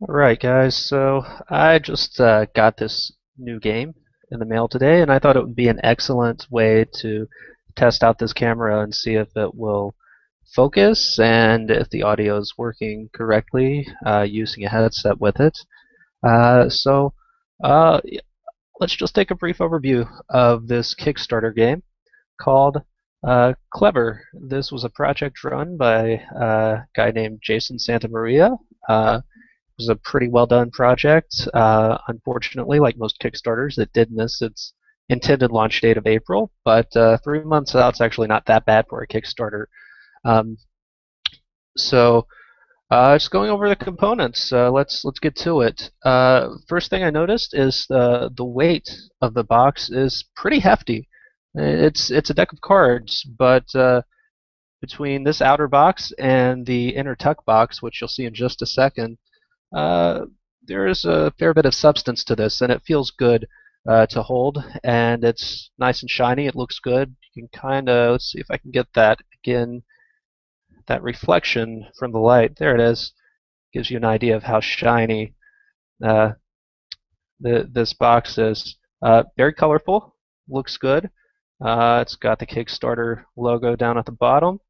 Alright guys, so I just uh, got this new game in the mail today and I thought it would be an excellent way to test out this camera and see if it will focus and if the audio is working correctly uh, using a headset with it. Uh, so uh, let's just take a brief overview of this Kickstarter game called uh, Clever. This was a project run by a guy named Jason Santamaria. Uh, was a pretty well done project. Uh, unfortunately, like most Kickstarters, it did miss its intended launch date of April, but uh, three months out is actually not that bad for a Kickstarter. Um, so, uh, just going over the components. Uh, let's let's get to it. Uh, first thing I noticed is the the weight of the box is pretty hefty. It's it's a deck of cards, but uh, between this outer box and the inner tuck box, which you'll see in just a second, uh, there is a fair bit of substance to this, and it feels good uh, to hold, and it's nice and shiny. It looks good. You can kind of let's see if I can get that again. That reflection from the light, there it is, gives you an idea of how shiny uh, the, this box is. Uh, very colorful, looks good. Uh, it's got the Kickstarter logo down at the bottom.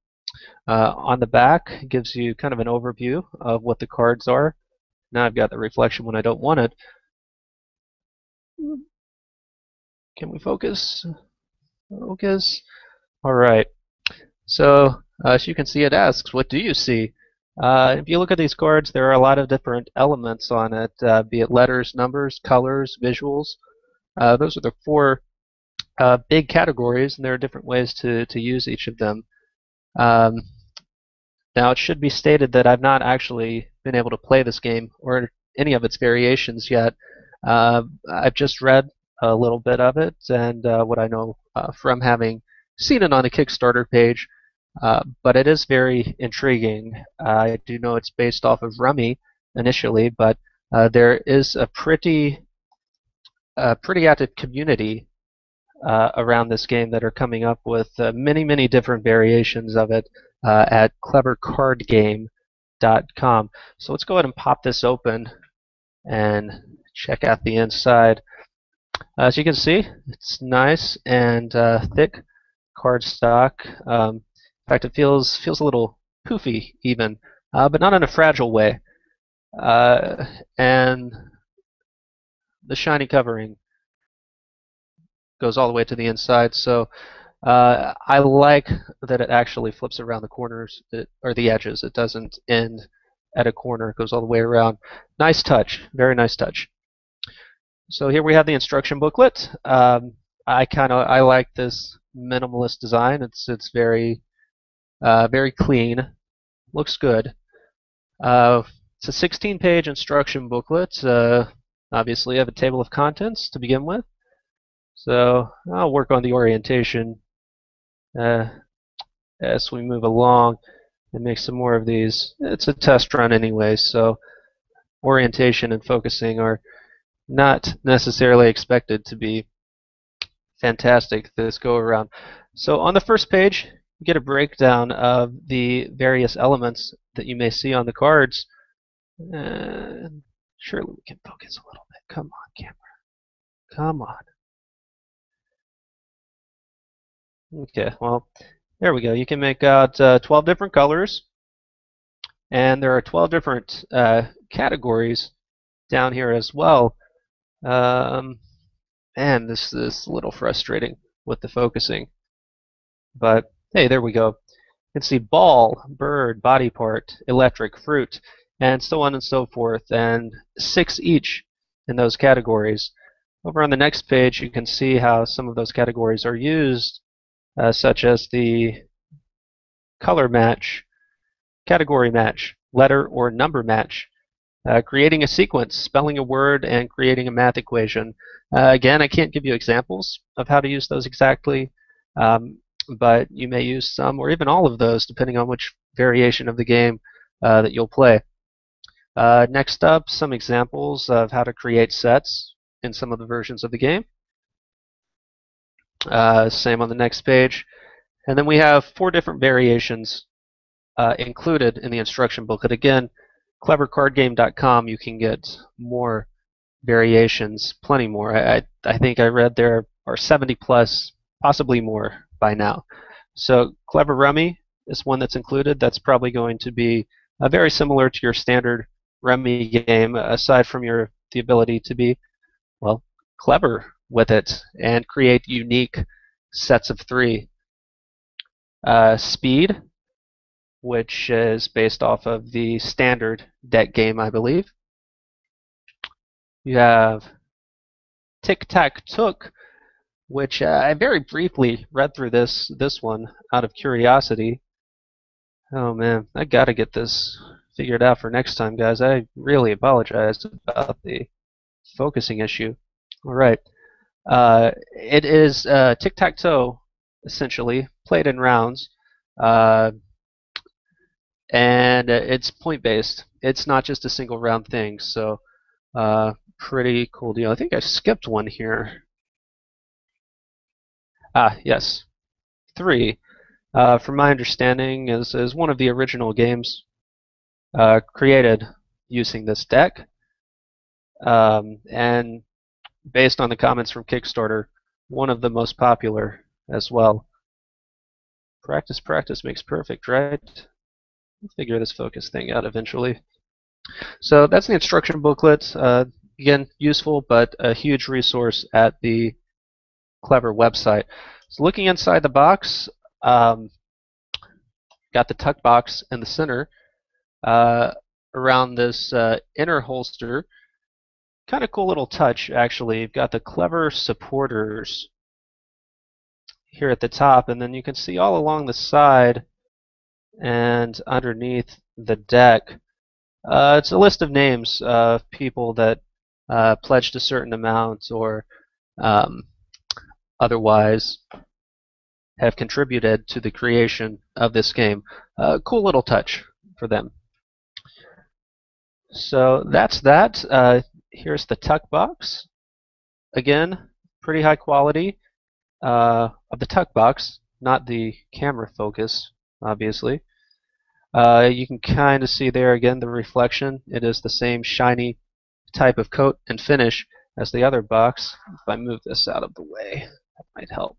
Uh, on the back, gives you kind of an overview of what the cards are. Now I've got the reflection when I don't want it. Can we focus? Focus. All right. So uh, as you can see, it asks, what do you see? Uh, if you look at these cards, there are a lot of different elements on it, uh, be it letters, numbers, colors, visuals. Uh, those are the four uh, big categories, and there are different ways to, to use each of them. Um, now, it should be stated that I've not actually been able to play this game or any of its variations yet. Uh, I've just read a little bit of it and uh, what I know uh, from having seen it on a Kickstarter page, uh, but it is very intriguing. I do know it's based off of Rummy initially, but uh, there is a pretty, pretty active community uh, around this game that are coming up with many, many different variations of it uh, at clevercardgame.com. So let's go ahead and pop this open and check out the inside. As you can see, it's nice and uh, thick cardstock. Um, in fact, it feels feels a little poofy even, uh, but not in a fragile way. Uh, and the shiny covering goes all the way to the inside. So uh, I like that it actually flips around the corners it, or the edges. It doesn't end at a corner. It goes all the way around. Nice touch. Very nice touch. So here we have the instruction booklet. Um, I kind of I like this minimalist design. It's it's very uh, very clean. Looks good. Uh, it's a 16-page instruction booklet. Uh, obviously, I have a table of contents to begin with. So I'll work on the orientation as we move along and make some more of these. It's a test run anyway, so orientation and focusing are not necessarily expected to be fantastic this go around. So on the first page, you get a breakdown of the various elements that you may see on the cards. Uh, surely we can focus a little bit. Come on, camera. Come on. Okay, well, there we go. You can make out uh, 12 different colors, and there are 12 different uh, categories down here as well. Um, this, this is a little frustrating with the focusing. But hey, there we go. You can see ball, bird, body part, electric, fruit, and so on and so forth, and six each in those categories. Over on the next page, you can see how some of those categories are used uh, such as the color match, category match, letter or number match, uh, creating a sequence, spelling a word, and creating a math equation. Uh, again, I can't give you examples of how to use those exactly, um, but you may use some or even all of those depending on which variation of the game uh, that you'll play. Uh, next up, some examples of how to create sets in some of the versions of the game. Uh, same on the next page. And then we have four different variations uh, included in the instruction booklet. Again, clevercardgame.com, you can get more variations, plenty more. I, I think I read there are 70 plus, possibly more by now. So Clever Rummy is one that's included. That's probably going to be uh, very similar to your standard Rummy game, aside from your the ability to be, well, clever with it and create unique sets of three. Uh, speed, which is based off of the standard deck game, I believe. You have Tic Tac Took, which uh, I very briefly read through this this one out of curiosity. Oh man, I gotta get this figured out for next time, guys. I really apologize about the focusing issue. All right, uh, it is uh, tic tac toe, essentially played in rounds, uh, and it's point based. It's not just a single round thing, so uh, pretty cool deal. I think I skipped one here. Ah, yes. Three, uh, from my understanding, is, is one of the original games uh, created using this deck. Um, and based on the comments from Kickstarter, one of the most popular as well. Practice, practice makes perfect, right? We'll figure this focus thing out eventually. So that's the instruction booklet. Uh, again, useful, but a huge resource at the Clever website. So looking inside the box, um, got the tuck box in the center. Uh, around this uh, inner holster, kind of cool little touch actually. You've got the Clever supporters here at the top, and then you can see all along the side and underneath the deck. Uh, it's a list of names of people that uh, pledged a certain amount or um, otherwise have contributed to the creation of this game. A cool little touch for them. So that's that. Uh, here's the tuck box. Again, pretty high quality uh, of the tuck box, not the camera focus, obviously. Uh, you can kind of see there again the reflection. It is the same shiny type of coat and finish as the other box. If I move this out of the way, that might help.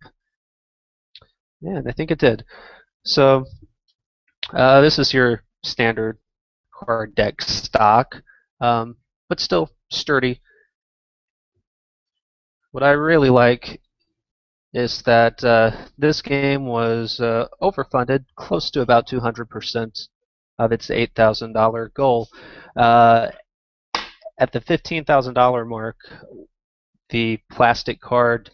Yeah, I think it did. So uh, this is your standard card deck stock, um, but still sturdy. What I really like is that uh, this game was uh, overfunded, close to about 200% of its $8,000 goal. Uh, at the $15,000 mark, the plastic card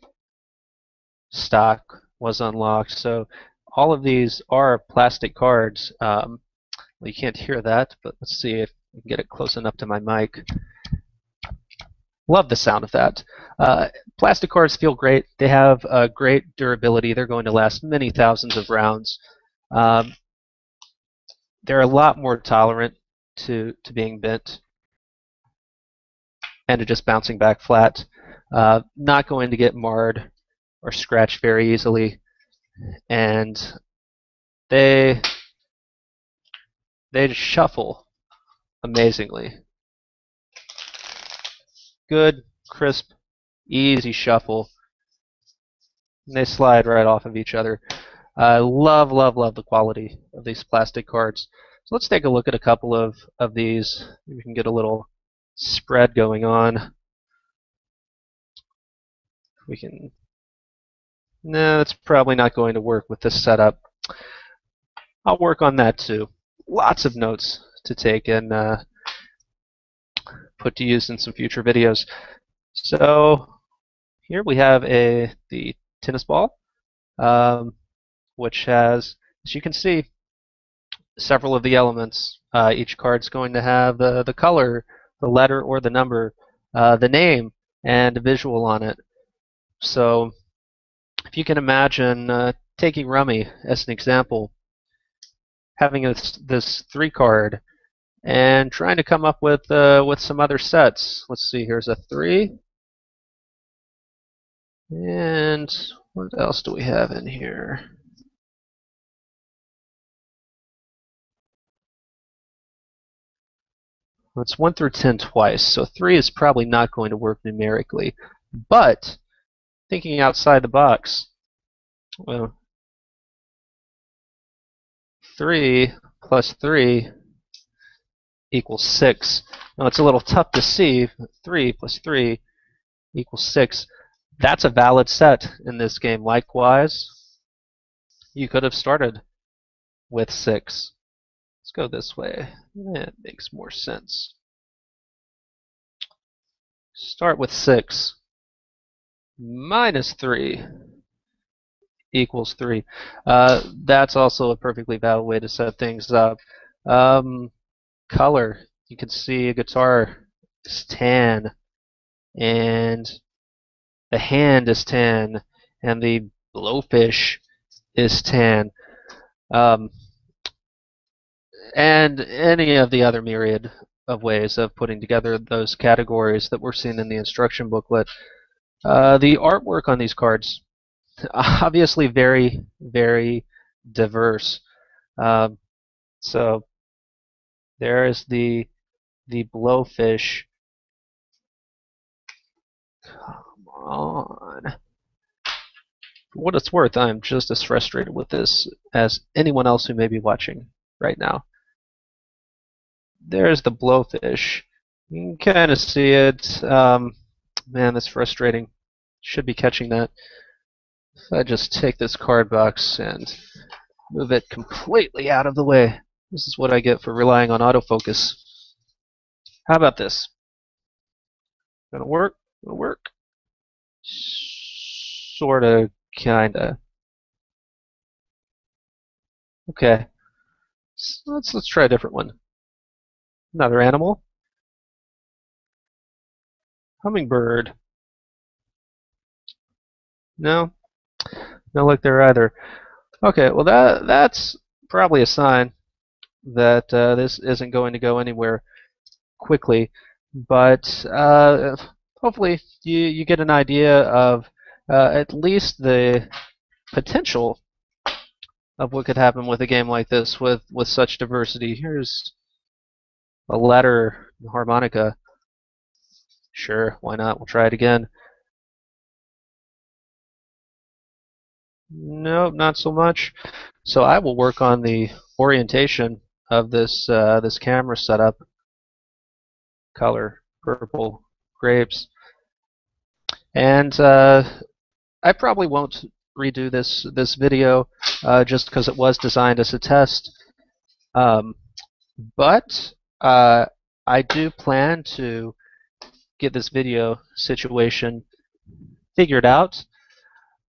stock was unlocked. So all of these are plastic cards. Um, well, you can't hear that, but let's see if I can get it close enough to my mic. Love the sound of that. Uh, plastic cards feel great. They have uh, great durability. They're going to last many thousands of rounds. Um, they're a lot more tolerant to, to being bent and to just bouncing back flat. Uh, not going to get marred or scratched very easily. And they they shuffle amazingly good, crisp, easy shuffle. And they slide right off of each other. I love, love, love the quality of these plastic cards. So let's take a look at a couple of, of these. We can get a little spread going on. We can... No, that's probably not going to work with this setup. I'll work on that too. Lots of notes to take and uh, put to use in some future videos. So here we have a the tennis ball, um, which has, as you can see, several of the elements. Uh, each card's going to have the, the color, the letter or the number, uh, the name, and a visual on it. So if you can imagine uh, taking Rummy as an example, having this, this three card and trying to come up with uh, with some other sets. Let's see, here's a three. And what else do we have in here? Well, it's 1 through 10 twice, so 3 is probably not going to work numerically. But, thinking outside the box, well, 3 plus 3 equals 6. Now it's a little tough to see. 3 plus 3 equals 6. That's a valid set in this game. Likewise, you could have started with 6. Let's go this way. That makes more sense. Start with 6 minus 3 equals 3. Uh, that's also a perfectly valid way to set things up. Um, color. You can see a guitar is tan, and the hand is tan, and the blowfish is tan. Um, and any of the other myriad of ways of putting together those categories that we're seeing in the instruction booklet. Uh, the artwork on these cards, obviously very, very diverse. Um, so there is the the blowfish. Come on. For what it's worth, I'm just as frustrated with this as anyone else who may be watching right now. There's the blowfish. You can kind of see it. Um, man, that's frustrating. Should be catching that. If I just take this card box and move it completely out of the way. This is what I get for relying on autofocus. How about this? Gonna work? Gonna work? Sorta, kinda. Okay. So let's let's try a different one. Another animal. Hummingbird. No. No look there either. Okay, well that that's probably a sign that uh, this isn't going to go anywhere quickly, but uh, hopefully you, you get an idea of uh, at least the potential of what could happen with a game like this with, with such diversity. Here's a letter harmonica. Sure, why not? We'll try it again. Nope, not so much. So I will work on the orientation of this uh, this camera setup. Color purple grapes, and uh, I probably won't redo this this video uh, just because it was designed as a test. Um, but uh, I do plan to get this video situation figured out.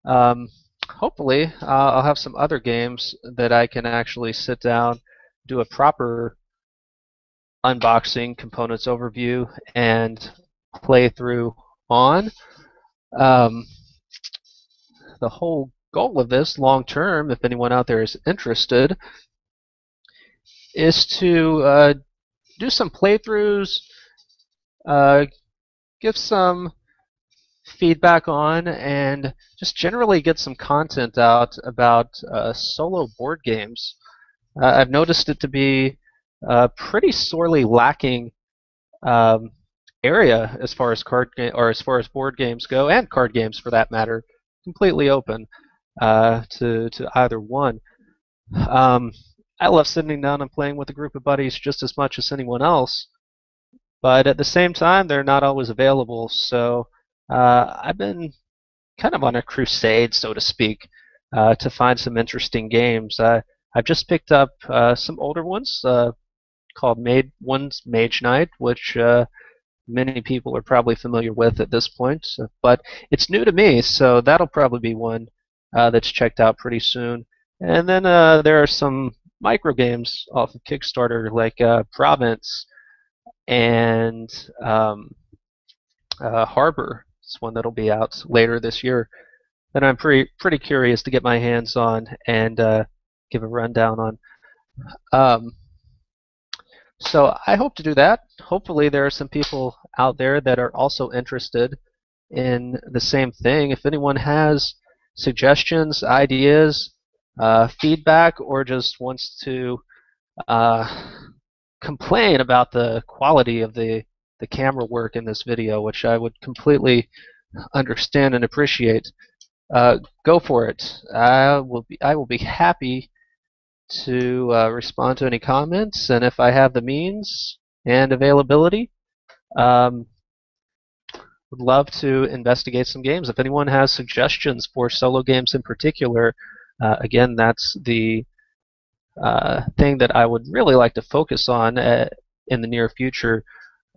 Um, hopefully, uh, I'll have some other games that I can actually sit down do a proper unboxing, components overview, and playthrough on. Um, the whole goal of this long term, if anyone out there is interested, is to uh, do some playthroughs, uh, give some feedback on, and just generally get some content out about uh, solo board games. Uh, I've noticed it to be a pretty sorely lacking um, area as far as card ga- or as far as board games go, and card games for that matter. Completely open uh, to to either one. Um, I love sitting down and playing with a group of buddies just as much as anyone else, but at the same time, they're not always available. So uh, I've been kind of on a crusade, so to speak, uh, to find some interesting games. Uh, I've just picked up uh, some older ones uh, called Made One's Mage Knight, which uh, many people are probably familiar with at this point. So, but it's new to me, so that'll probably be one uh, that's checked out pretty soon. And then uh, there are some micro games off of Kickstarter like uh, Province and um, Harbor. It's one that'll be out later this year that I'm pretty pretty curious to get my hands on and give a rundown on. Um, so I hope to do that. Hopefully there are some people out there that are also interested in the same thing. If anyone has suggestions, ideas, uh, feedback, or just wants to uh, complain about the quality of the the camera work in this video, which I would completely understand and appreciate, uh, go for it. I will be I will be happy to uh, respond to any comments, and if I have the means and availability, um, would love to investigate some games. If anyone has suggestions for solo games in particular, uh, again, that's the uh, thing that I would really like to focus on uh, in the near future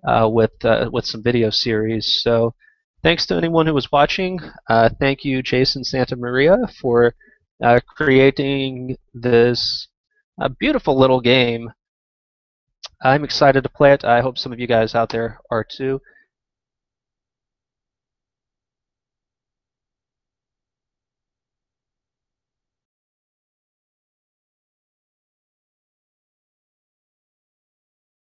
uh, with uh, with some video series. So, thanks to anyone who was watching. Thank you, Jason Santa Maria, for Uh, creating this uh, beautiful little game. I'm excited to play it. I hope some of you guys out there are too.